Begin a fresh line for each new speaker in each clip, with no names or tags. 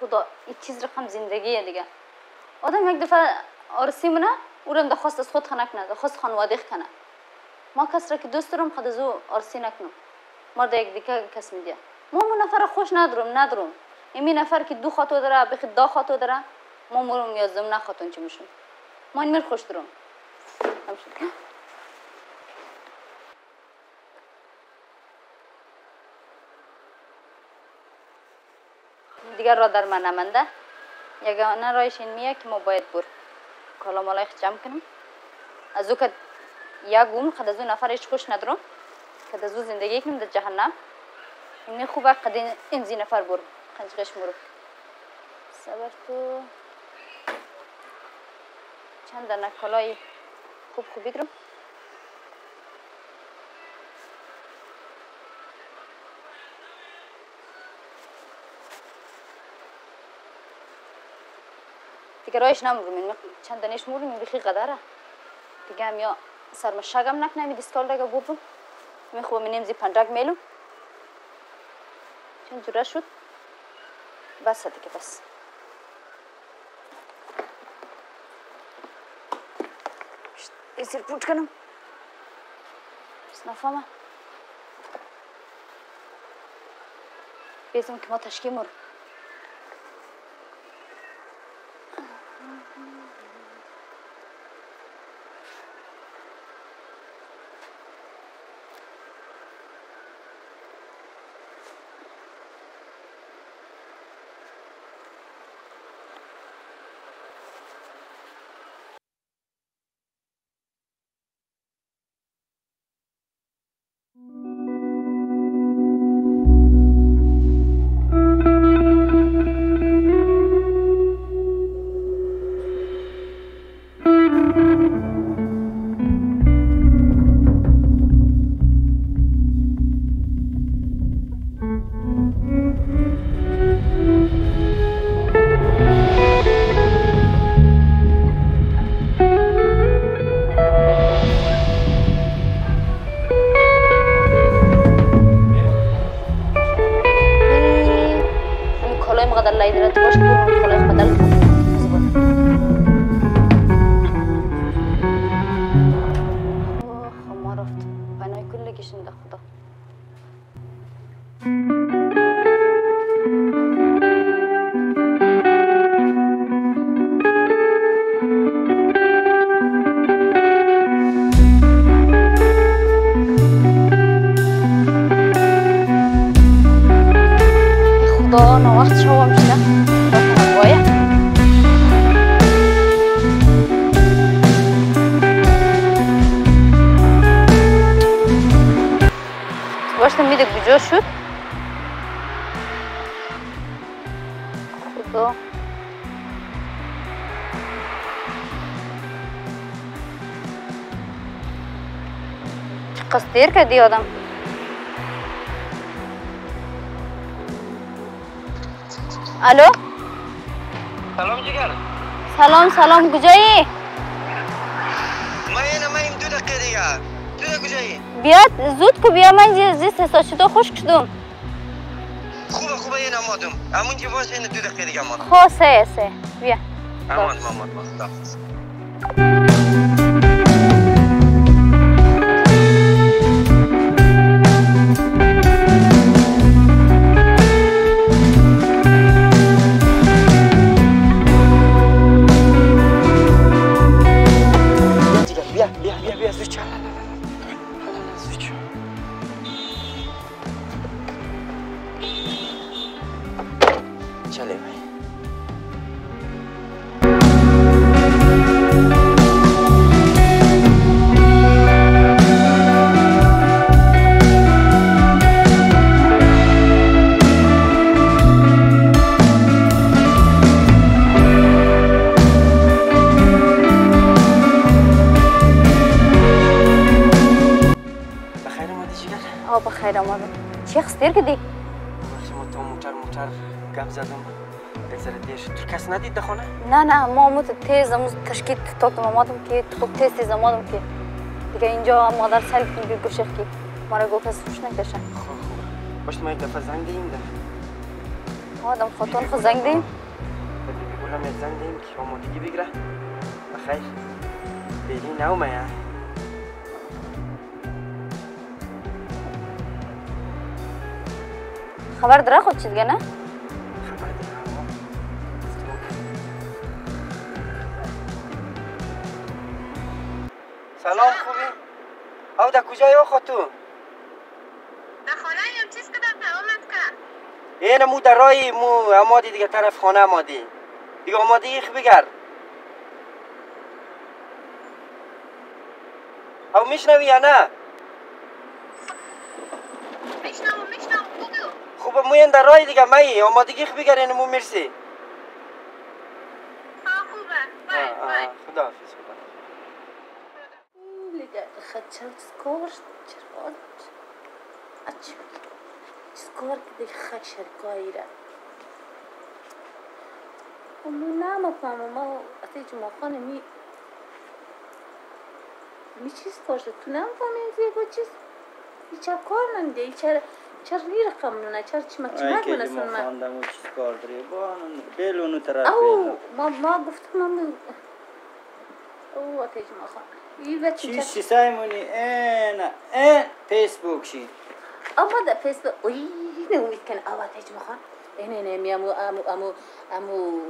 خدا این چیز رقم زندگیه دیگه آدم یک دفعه آرسی مونه او را خواست از خود خنک نده خواست خانواده کنه ما کس را که دوست دارم خود از او آرسی نکنم مرد یک دیگه کس میده ما مو نفر خوش ندارم ندارم ایمی نفر که دو خاطو داره بخی دا خاطو داره ما مرم یازم نه خاطون چی میشون ما این میر خوش دارم دیگر را در من نمنده یگانه رایش این میه که ما باید بر کالا مالای جمع کنم از او که یک اون خد از اون نفر هیچ خوش ندارم که از او زندگی کنم در جهنم این خوبه قد این زی نفر بر خنجقش مرو صبر تو چند دنه کالای خوب خوب بگیرم دیگه رایش نمورم این چند دنیش مورم این بخی قدره. دیگه هم یا سرم شگم نکنم این دیسکال دیگه بورم می خوب می نمزی پنجاک میلو چند جوره شد؟ بس دیگه بس. بسیر پوچ کنم. بس نفهمه. بیزم که ما تشکیل مورم دیر کردی آدم الو
سلام جگر
سلام سلام کجایی
ما اینه ما دو دقیقه دیگه تو ده کجایی
بیاد زود کو بیا من زیست ساعت شده خوش کشدم
خوبه خوبه این امادم همون که باشه این دو دقیقه دیگه امادم
خب سه سه بیا
اماد اماد اماد
نه نه ما مو تیز امروز تشکیل تا آمدم که تو تیز تیز آمدم که. دیگه اینجا مادر سر کنی گوشخ که ما را گفت از فوش نکشه.
خوب خوب باشه ما یک دفعه زنگ دهیم ده.
آدم خاتون خود زنگ دیم
بگولم یه زن دیم که آمادگی بگیره بخیر. بیدی نومه یا
خبر
دارم اما سلام خوبی؟ او در کجایی آخا تو؟
در خانه هم چیز که در پیامت کرد
این مو در رای مو امادی دیگه طرف خانه امادی دیگه آماده ایخ بگرد او میشنوی یا نه؟
بگو
خوب مو این در رای دیگه مایی. آمادگی ایخ بگرد این مو مرسی.
ها خوبه. بای
خدا حافظ خدا
Liga, خچل سکور چرا اچ. سکور که دیگه خک شرکایی را. اما نمی‌فهمم ما اتی جمعه خانه می می چیز کار شد تو نمی‌فهمی چرا کار ننده ای چرا چرا ری رقم نونه چرا چمک چمک
که
منسون
ما
من
خواندم و چیز کار داری با بیلونو طرف
او
بیلون
ما ما گفتم من او اتی جمعه خانه ای بچه
چی
چرا
چی سایمونی این این فیسبوک شی
اما در فیسبوک اوی نمید کن آوا تیج مخان اینه نه می امو امو امو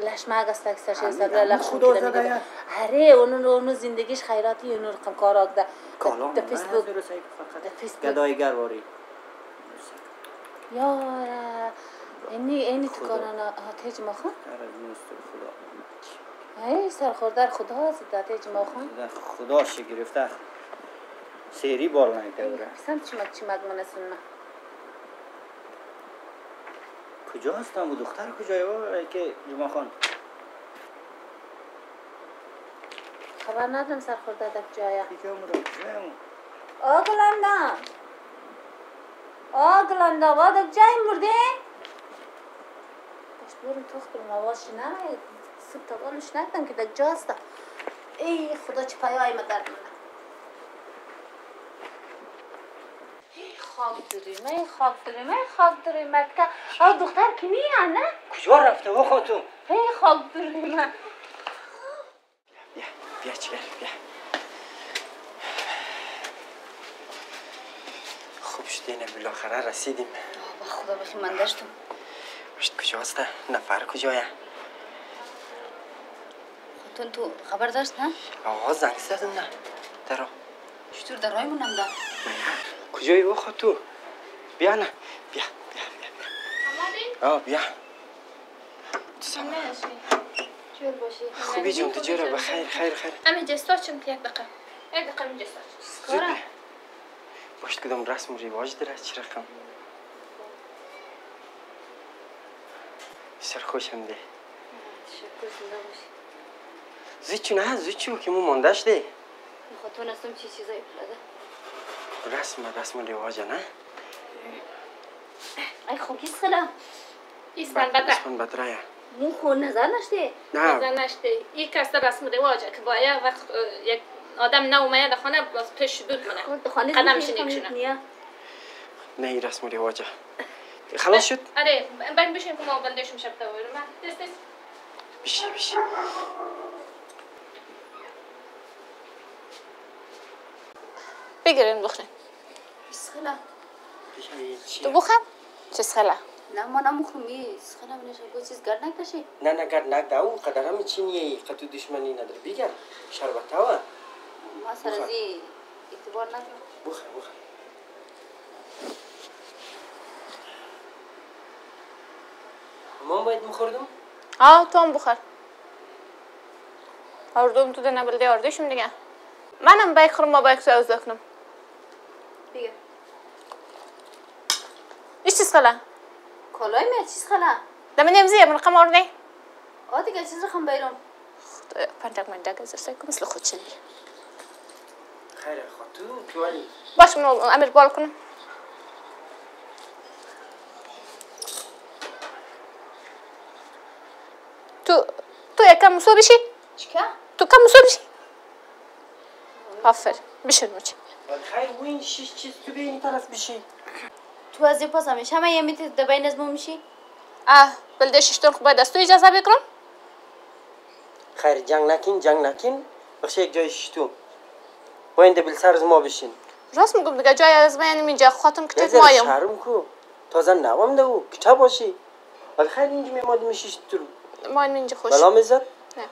امو لش ما است اکثر شی سر
همین
لخ
خدا زده یا؟
اره اونو اونو زندگیش خیراتی اونو رقم کار آگده
کالام
در فیسبوک
در
فیسبوک
گدایگر واری
یاره اینی اینی تو
خدا.
کانانا تیج مخان
در از مستر خدا.
ای سرخوردر خدا هست در تیج مخان
در خدا شی گرفته سری بال نکرده.
سم چمک چمک منسون من
کجا هستم؟ و دختر کجایی و که جمعه خان.
خبر ندارم سرخوردر در جایا
کجا مرم کجایم
آگلندا آگلندا وادک جای مرده باش برم توخ برم آواز شنه سب تقالش نکدم که دک جاستا ای خدا چه پیای ما درد منه ای خاک داریم ای خاک داریم ای خاک داریم مکه آه دختر که نیه نه؟
کجا رفته و خاتون؟
خاک داریم
بیا بیا چیگر بیا. خوب شد اینه بالاخره رسیدیم.
با خدا بخی من داشتم.
مشت کجا هسته؟ نفر کجایه؟
خودتون تو خبر داشت نه؟
آقا زنگ زدم نه. درا
چطور در رای مونم ده
کجایی و خاتون؟ بیا نه. بیا بیا بیا بیا. آه بیا. خوبی جون تو جوره بخیر خیر خیر.
امی جستاچم که یک دقیقه. یک دقیقه می جستاچ
زود باشت کدام رسم و رواج داره چی رقم. سر خوشم ده. زود چون نه زود چون که مو ماندش ده.
می‌خواد تو نستم چی چیزایی پلاده
رسم رسم و رواج نه؟
ای خوکیس خلا
ایسان بده
اسمان بدرایه
مو خود نظر نشته
نه.
نظر نشته این کس رسم رواجه که باید وقت یک آدم نو اومده در خانه باز پیش شدود کنه
خود خانه
قدم
زیشی
شنیک
خانه
شنه.
نیا
نه این رسم و رواجه. خلاص شد؟
آره بریم بشین که ما بندشم شب تا بریم دست دست
بشی بشی
بگیرین بخورین.
سخلا
چی
تو بخور. چه سخلا
نه ما نمخورم یه سخلا بنش گو چیز گرد نکشی.
نه نه گرد نک داو قدر هم چینیه قطو دشمنی نداره. بیگر شربت ها
ما سر
بخور.
ازی اعتبار ندارم.
بخیر بخیر ما باید مخوردم
ها تو هم بخور. آردوم تو ده نبلده آردشم دیگه. منم بایک خورم ما بایک سوز کنم
بگه
ایش چیز خلا
کالای می چیز خلا
دم نمزی من رقم آرده
آه دیگه چیز رقم بیرون.
پنجک من دگه زرسه که مثل خود شدی
خیر خاطو تو
باش من امیر بال کنم. تو تو یکم مسو بشی؟
چیکه؟
تو کم مسو بشی؟ آفر بشین مچ
خیر و این شش چیز تو به این طرف بشی
تو از پاس همیشه همه یه میتی دبای نزمو میشی؟
اه بلده ششتون خب باید از تو اجازه بگیرم
خیر جنگ نکن جنگ نکن بخش یک جای شیشتو با این دبیل سر از ما بشین
راست میگم دیگه جای از من اینجا
یک
کتاب مایم
شرم کو تازه نوام ده او کتاب باشی ولی خیر اینجا میماد میشیش تو
ما اینجا خوش
بلا مزد
نه.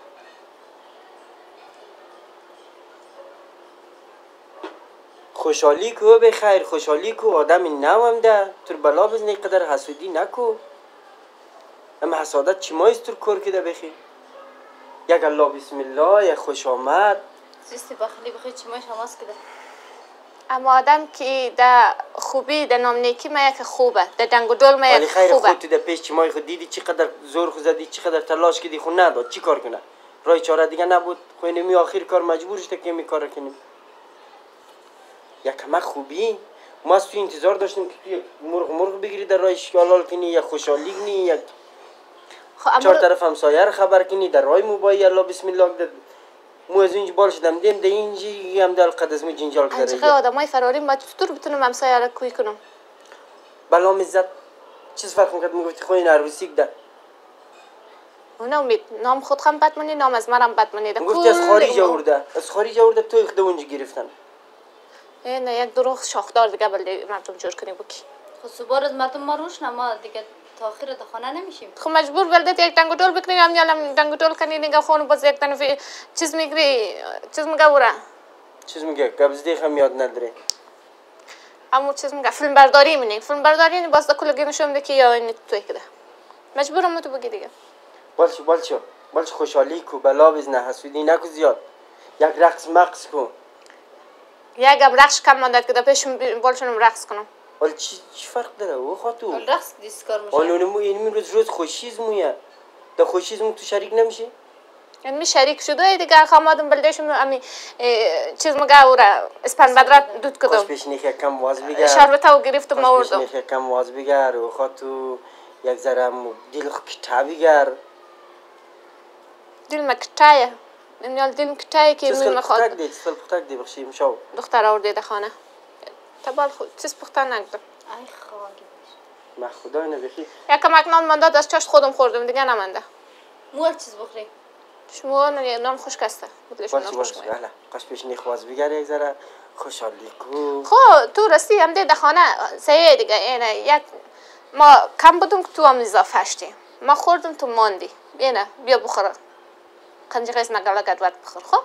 خوشحالی کو به خیر خوشحالی کو آدم نوام ده. تو بلا بزنی قدر حسودی نکو. اما حسادت چی مایست تو کار کده بخی یک الله بسم الله یک خوش آمد.
زیستی بخلی بخی چی ماش هماس کده
اما آدم که در خوبی در نام نیکی ما یک خوبه در دنگ و دل ما یک
خیر
خوبه.
خود تو در پیش چی مای خود دیدی چقدر زور خود زدی چقدر تلاش کردی خود نداد. چی کار کنه رای چاره دیگه نبود. خو اینمی آخر کار مجبور شده که می کار کنیم. یک کمک خوبی. ما از تو انتظار داشتیم که تو یک مرغ مرغ بگیری در رایش حلال کنی یک خوشحالی کنی یک
خب
چهار طرف همسایه رو خبر کنی در رای موبایی الله بسم الله مو از اینج بال شدم دیم ده اینجی هم دل قد از می جنجال کرده.
آدم های فراری ما چطور بتونم همسایه را کوی کنم؟
بلا مزد. چیز فرق می‌کرد؟ می‌گفتی خو این عروسی ده
اون امید نام خود هم بد منی نام از مرم بد منی. در
گفتی از خارج. آورده. از خارج آورده تو اخده اونجا گرفتن.
این یک دروغ شاخدار دیگه بلده مردم جور کنی بکی
خب صبح از مردم ما روش ما دیگه تا آخر تا خانه نمیشیم
خب مجبور بلده یک دنگ و دول بکنی هم یالم دنگ و دول کنی نگه خون باز یک دن فی- چیز میگری چیز میگه ورا
چیز میگه قبض دیخ هم یاد نداره
اما چیز میگه فیلم برداری منی فیلم برداری باز دا کل گنشم ده که یا این توی کده مجبورم تو بگی دیگه
بالچو بالچو بالچو خوشحالی کو بلا بزنه حسودی نکو زیاد یک رقص مقص کو
یکم رقص کم ماندد که در پیشم بالشونم رقص کنم
ولی چی, چی فرق داره او خاطو
رقص دیس کار میشه
ولی اونمو این روز روز خوشیز مویه در خوشیز مو تو شریک نمیشه
یعنی می شریک شده دیگه خامادم بلدهشم امی چیز مگه ورا اسپن بدرات دود
کاش
کدم
پیش نیخ یک کم واز بگر
شربت او گرفتم
کاش پیش
آوردم
نیخ یک کم واز بگر او خاطو یک ذره مو دل خو کتابی گر
دل ما دل کتایه که
چیز
می
خل
می‌خواد.
پختک دی چیز خل پختک دی بخشیم شو
دختر آورده ده خانه. تبال خود چیز پختن نگدم
ای خواهی
ما خدا نبخی
یکم اکنان مانداد از چشت خودم خوردم دیگه نمانده.
مو یک چیز بخوری؟
شما نه- نان خوش کسته بودلشون
باشه
نان خوش
باشه.
کنید.
بله کاش پیش نیخ واز بگر یک ذره. خوشحالی کو.
خب تو راستی هم ده خانه سیه دیگه اینه یک ما کم بودم که تو هم اضافه شدی ما خوردم تو ماندی. اینه بیا بخور کنجی قیس نگلا گدوت بخور خب؟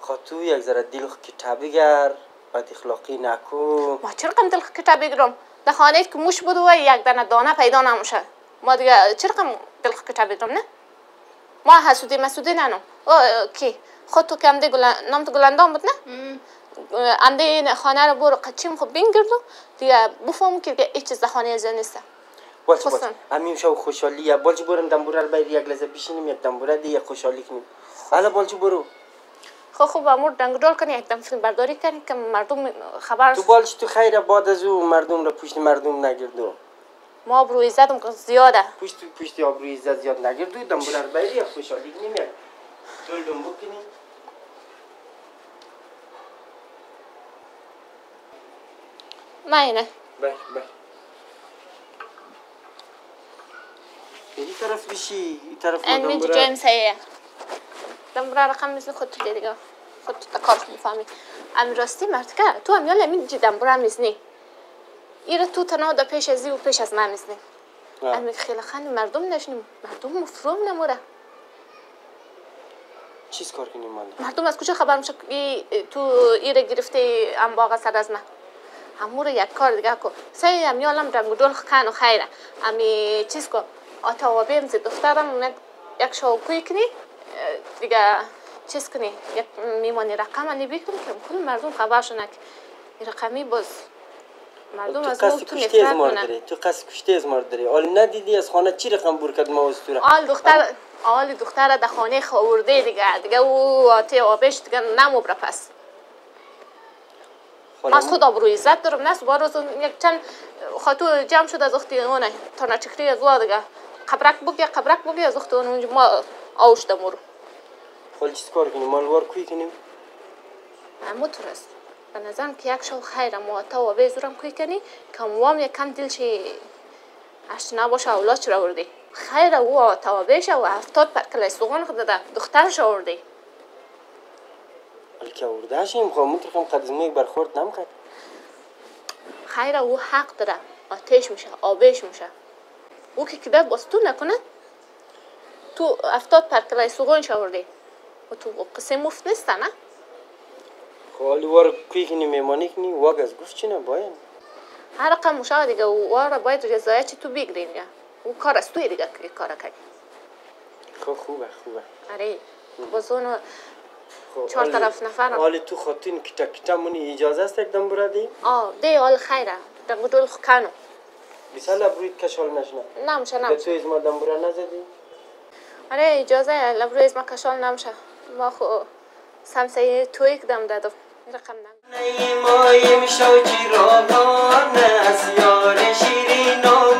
خاطو یک ذره دل خو کتابی گر بد اخلاقی نکو.
ما چرا قم دل کتاب بگیرم در خانه که موش بود و یک دانه دانه پیدا نموشه. ما دیگه چرا قم دل کتاب بگیرم نه؟ ما حسودی مسودی ننم او کی؟ خود تو که هم ده گلن... نام تو گلندان بود نه؟ انده خانه رو برو قچیم خب بینگردم دیگه بفهم که هیچ چیز خانه نیست.
باشه
خواستم.
همین شو خوشحالی. بالچ برم دنبوره رو باید یک لحظه بشینیم یک دنبوره دی یک خوشحالی کنیم. حالا بالچ برو.
خب خب امور دنگ دول کنی یک دم فیلم برداری کنی که مردم خبر
تو بالچ تو خیره بعد از او مردم رو پشت مردم نگردو
ما زدم که زیاده.
پشت پشت آبروی عزت زیاد نگردو دنبوره رو باید یک خوشحالی کنیم یک دل دنبو کنیم
ما اینه
بله. این طرف بشی این طرف ما
این
دنبوره
جایم سایه دم برای رقم مثل خود تو دیگه خود تو کارش می‌فهمی امی راستی مرد که تو هم یالا می جدم برای می‌زنی ایره تو تنها دا پیش ازی و پیش از من می‌زنی. امی خیلی خانی مردم نشنیم مردم مفروم نموره
چیز کار کنیم مالا
مردم از کجا خبر میشه ای- تو ایره گرفته ام باغ صد از من همور یک کار دیگه کو سعی هم یالم رنگ و کن و خیره امی چیز کو آتا و بیم زی دخترم یک- یک شوکوی کنی دیگه چیز کنی یک میمانی رقم انی بکنی که کل مردم خبر شنک این رقمی باز مردم
تو
از ما
از
نفرت کنن
تو قصد کشته از مار داری؟ حالا ندیدی از خانه چی رقم بور کرد ما از تو
آل دختر آل دختر در خانه خورده دیگه. دیگه او آتی آبش دیگه پس.
حالا
من از خود آبروی عزت دارم. نه صبح روز یک چند خاطو جمع شد از اختی اونه. تا نچکری از دیگه. qabrak bo'lib qabrak bo'lib yozuq unuma ovushda
mur qilchisi bor kuni mol bor kuy
kuni amu turas به نظرم که یک شو خیره مواتا و به زورم کوی کنی کم وام یک کم دل شی اشتنا باشه اولاد چرا وردی خیره و آتا و بیشه و هفتاد پر کلی سوغان خود داده
دختر شو وردی الکه ورده شیم خواه مترخم قدزمه برخورد نم
کرد خیره و حق داره آتش میشه آبش میشه او که کده باز تو نکنه. تو افتاد پر کلای سوغانش آوردی. و تو قصه مفت نیست نه؟
خب حالی وار کوی کنی میمانی کنی واگ از گفت چی نه باید
هر رقم مشاه دیگه و وارا باید رضایت تو بگیری دیگه او کار از توی دیگه که کار کنی
خب خوبه خوبه.
آره. باز اونو
خب
چهار طرف نفرم.
حالی تو خاطین کتا کتا مونی اجازه است برادی؟
آه دی حال خیره. در گدول کنو
بیسال ابروید کشال نشنه.
نمشه
به
نمشه
تو از ما دم برا نزدی؟
آره اجازه لبروی از ما کشال نمشه ما خو سمسه توی کدم دادم. این رقم نم.
نیمای میشو جیرانان از یار شیرین و